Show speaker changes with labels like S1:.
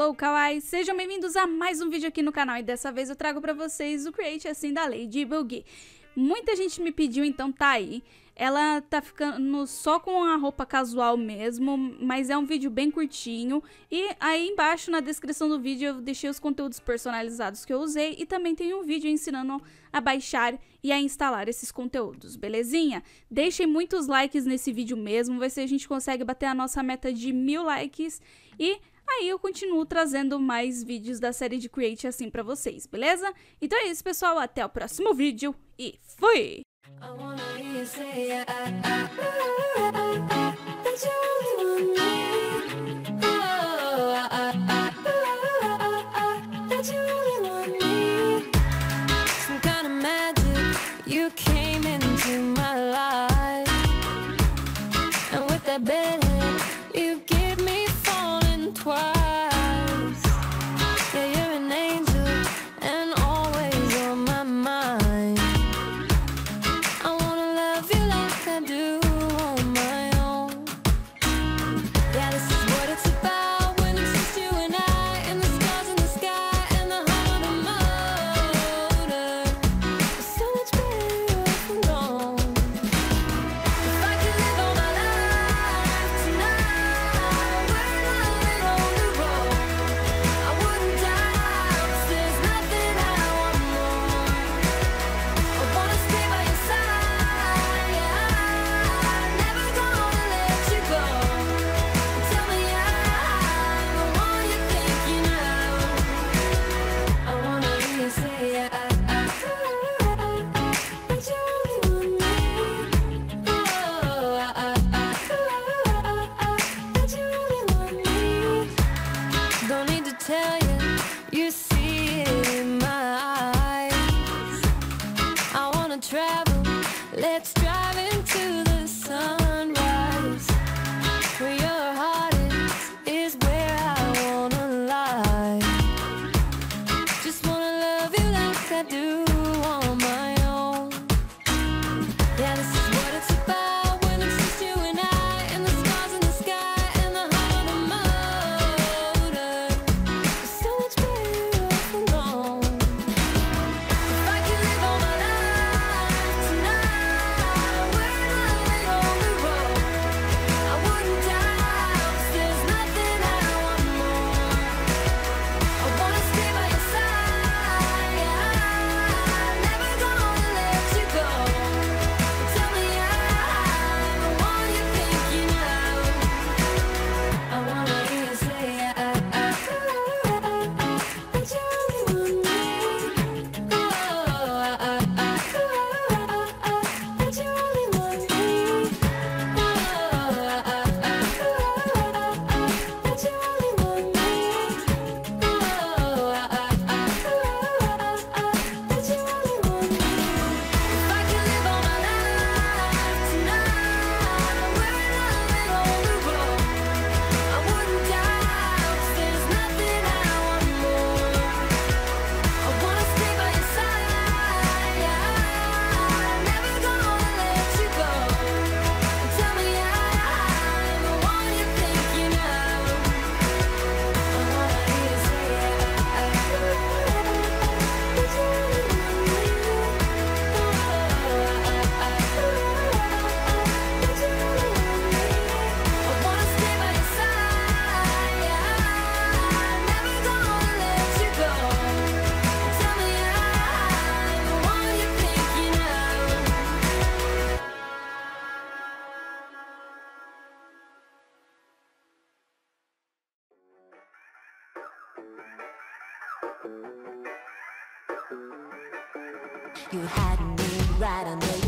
S1: Hello, Kawaii! Sejam bem-vindos a mais um vídeo aqui no canal e dessa vez eu trago pra vocês o Create Assim da Lady Boogie. Muita gente me pediu, então tá aí. Ela tá ficando só com a roupa casual mesmo, mas é um vídeo bem curtinho. E aí embaixo na descrição do vídeo eu deixei os conteúdos personalizados que eu usei e também tem um vídeo ensinando a baixar e a instalar esses conteúdos, belezinha? Deixem muitos likes nesse vídeo mesmo, vai ser a gente consegue bater a nossa meta de mil likes e aí eu continuo trazendo mais vídeos da série de Create assim pra vocês, beleza? Então é isso, pessoal, até o próximo vídeo e fui! I wanna hear you required. You had me right under your